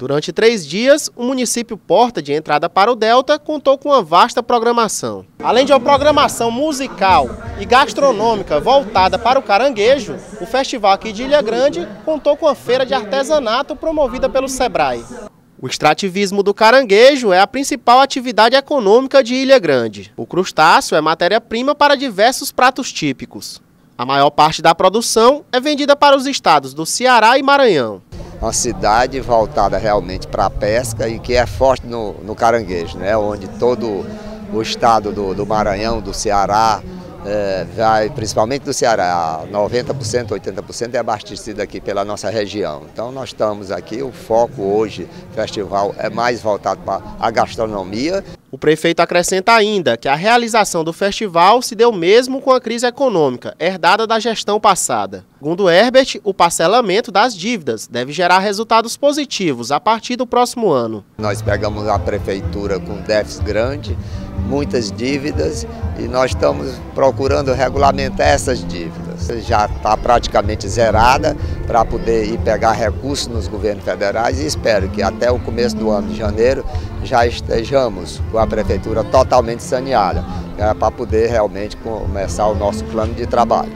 Durante três dias, o município Porta de Entrada para o Delta contou com uma vasta programação. Além de uma programação musical e gastronômica voltada para o caranguejo, o festival aqui de Ilha Grande contou com a feira de artesanato promovida pelo SEBRAE. O extrativismo do caranguejo é a principal atividade econômica de Ilha Grande. O crustáceo é matéria-prima para diversos pratos típicos. A maior parte da produção é vendida para os estados do Ceará e Maranhão uma cidade voltada realmente para a pesca e que é forte no, no caranguejo, né? onde todo o estado do, do Maranhão, do Ceará, é, vai, principalmente do Ceará, 90%, 80% é abastecido aqui pela nossa região. Então nós estamos aqui, o foco hoje, festival, é mais voltado para a gastronomia. O prefeito acrescenta ainda que a realização do festival se deu mesmo com a crise econômica, herdada da gestão passada. Segundo Herbert, o parcelamento das dívidas deve gerar resultados positivos a partir do próximo ano. Nós pegamos a prefeitura com déficit grande, muitas dívidas e nós estamos procurando regulamentar essas dívidas. Já está praticamente zerada para poder ir pegar recursos nos governos federais e espero que até o começo do ano de janeiro já estejamos com a prefeitura totalmente saneada, né, para poder realmente começar o nosso plano de trabalho.